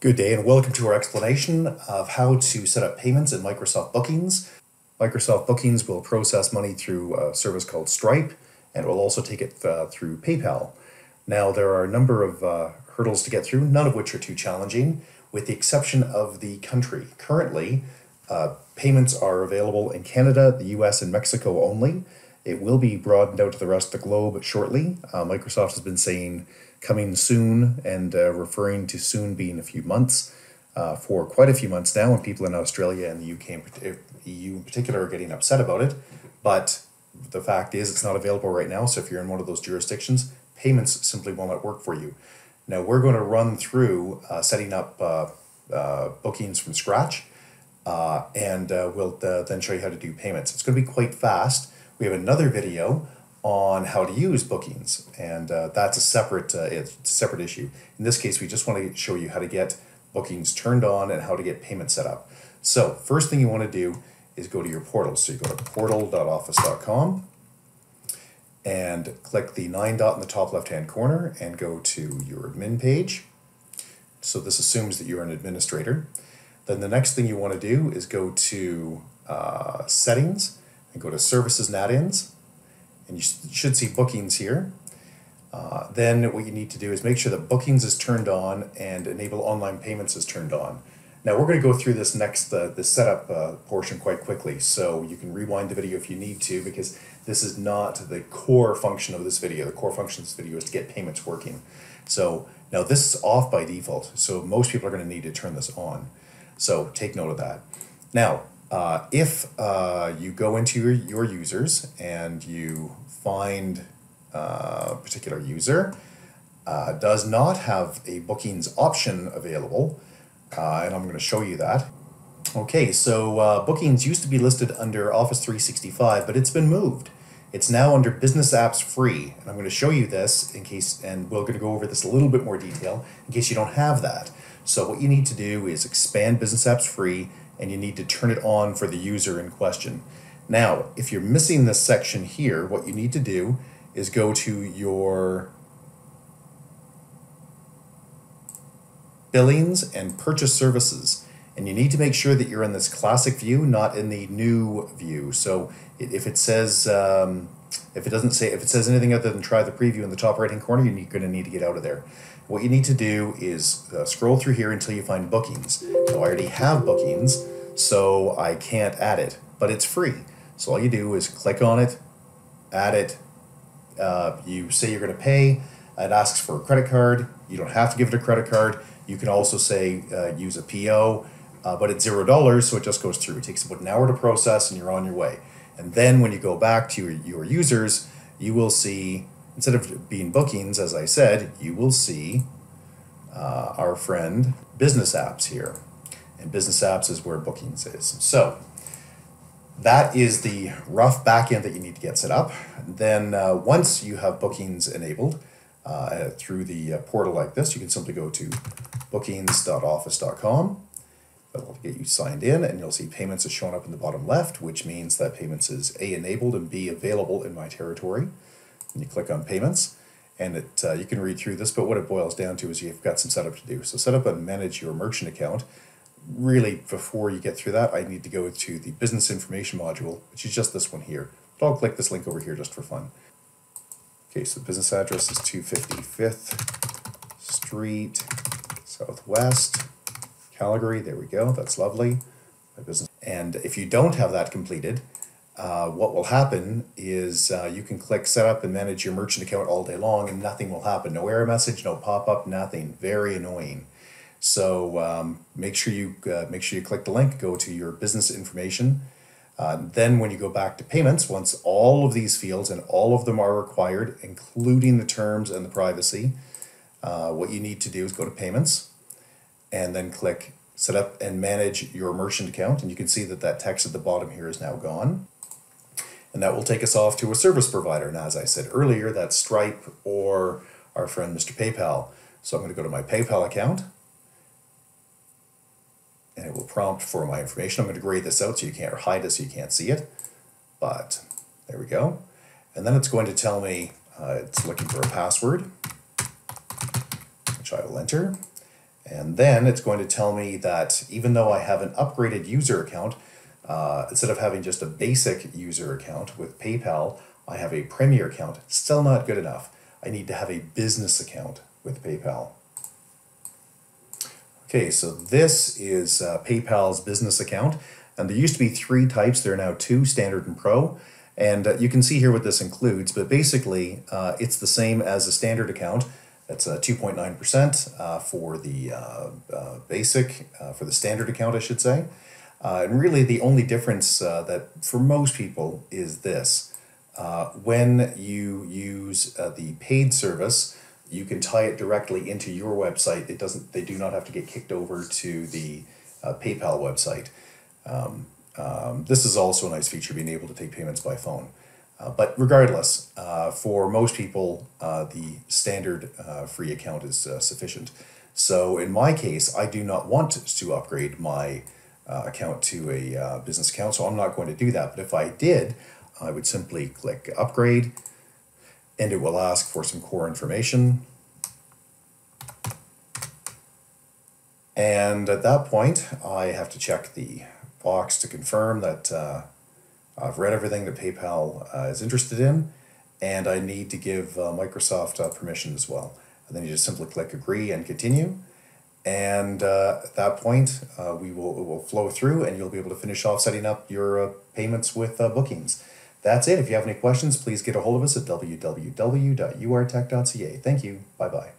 Good day and welcome to our explanation of how to set up payments in Microsoft Bookings. Microsoft Bookings will process money through a service called Stripe and will also take it uh, through PayPal. Now there are a number of uh, hurdles to get through, none of which are too challenging, with the exception of the country. Currently, uh, payments are available in Canada, the US, and Mexico only. It will be broadened out to the rest of the globe shortly. Uh, Microsoft has been saying coming soon and uh, referring to soon being a few months uh, for quite a few months now, and people in Australia and the UK and EU in particular are getting upset about it. But the fact is, it's not available right now. So if you're in one of those jurisdictions, payments simply will not work for you. Now we're going to run through uh, setting up uh, uh, bookings from scratch, uh, and we'll then show you how to do payments. It's going to be quite fast. We have another video on how to use bookings, and uh, that's a separate uh, it's a separate issue. In this case, we just want to show you how to get bookings turned on and how to get payment set up. So first thing you want to do is go to your portal. So you go to portal.office.com and click the nine dot in the top left hand corner and go to your admin page. So this assumes that you're an administrator. Then the next thing you want to do is go to uh, settings go to services and add-ins and you should see bookings here. Uh, then what you need to do is make sure that bookings is turned on and enable online payments is turned on. Now we're going to go through this next uh, the setup uh, portion quite quickly, so you can rewind the video if you need to because this is not the core function of this video. The core function of this video is to get payments working. So now this is off by default, so most people are going to need to turn this on. So take note of that. Now uh, if uh, you go into your, your users and you find uh, a particular user uh, does not have a bookings option available, uh, and I'm going to show you that. Okay, so uh, bookings used to be listed under Office 365, but it's been moved. It's now under Business Apps Free, and I'm going to show you this in case, and we're going to go over this a little bit more detail in case you don't have that. So what you need to do is expand Business Apps Free and you need to turn it on for the user in question. Now, if you're missing this section here, what you need to do is go to your billings and purchase services. And you need to make sure that you're in this classic view, not in the new view. So if it says, um, if it doesn't say, if it says anything other than try the preview in the top right hand corner, you're going to need to get out of there. What you need to do is uh, scroll through here until you find bookings. So I already have bookings, so I can't add it, but it's free. So all you do is click on it, add it. Uh, you say you're going to pay. It asks for a credit card. You don't have to give it a credit card. You can also say uh, use a PO, uh, but it's zero dollars, so it just goes through. It takes about an hour to process, and you're on your way. And then when you go back to your, your users, you will see instead of being bookings, as I said, you will see uh, our friend business apps here. And business apps is where bookings is. So that is the rough backend that you need to get set up. Then uh, once you have bookings enabled uh, through the uh, portal like this, you can simply go to bookings.office.com. That'll get you signed in and you'll see payments is showing up in the bottom left, which means that payments is A, enabled and B, available in my territory and you click on payments and it uh, you can read through this, but what it boils down to is you've got some setup to do. So set up and manage your merchant account. Really, before you get through that, I need to go to the business information module, which is just this one here. But I'll click this link over here just for fun. Okay, so the business address is 255th Street, Southwest, Calgary. There we go. That's lovely. My business. And if you don't have that completed, uh, what will happen is uh, you can click set up and manage your merchant account all day long and nothing will happen. No error message, no pop-up, nothing. Very annoying. So um, make sure you uh, make sure you click the link, go to your business information. Uh, then when you go back to payments, once all of these fields and all of them are required, including the terms and the privacy, uh, what you need to do is go to payments and then click set up and manage your merchant account. And you can see that that text at the bottom here is now gone. And that will take us off to a service provider. Now, as I said earlier, that's Stripe or our friend Mr. PayPal. So I'm going to go to my PayPal account and it will prompt for my information. I'm going to gray this out so you can't hide it so you can't see it. But there we go. And then it's going to tell me uh, it's looking for a password, which I will enter. And then it's going to tell me that even though I have an upgraded user account, uh, instead of having just a basic user account with PayPal, I have a premier account. Still not good enough. I need to have a business account with PayPal. Okay, so this is uh, PayPal's business account. And there used to be three types, there are now two, standard and pro. And uh, you can see here what this includes, but basically uh, it's the same as a standard account. That's uh, 2.9% uh, for the uh, uh, basic, uh, for the standard account, I should say. Uh, and really the only difference uh, that for most people is this. Uh, when you use uh, the paid service, you can tie it directly into your website. It doesn't, they do not have to get kicked over to the uh, PayPal website. Um, um, this is also a nice feature, being able to take payments by phone. Uh, but regardless, uh, for most people, uh, the standard uh, free account is uh, sufficient. So in my case, I do not want to upgrade my uh, account to a business account, so I'm not going to do that. But if I did, I would simply click upgrade and it will ask for some core information. And at that point, I have to check the box to confirm that I've read everything that PayPal uh, is interested in, and I need to give uh, Microsoft uh, permission as well. And then you just simply click agree and continue. And uh, at that point, uh, we will it will flow through, and you'll be able to finish off setting up your uh, payments with bookings. That's it. If you have any questions, please get a hold of us at www.urtech.ca. Thank you. Bye bye.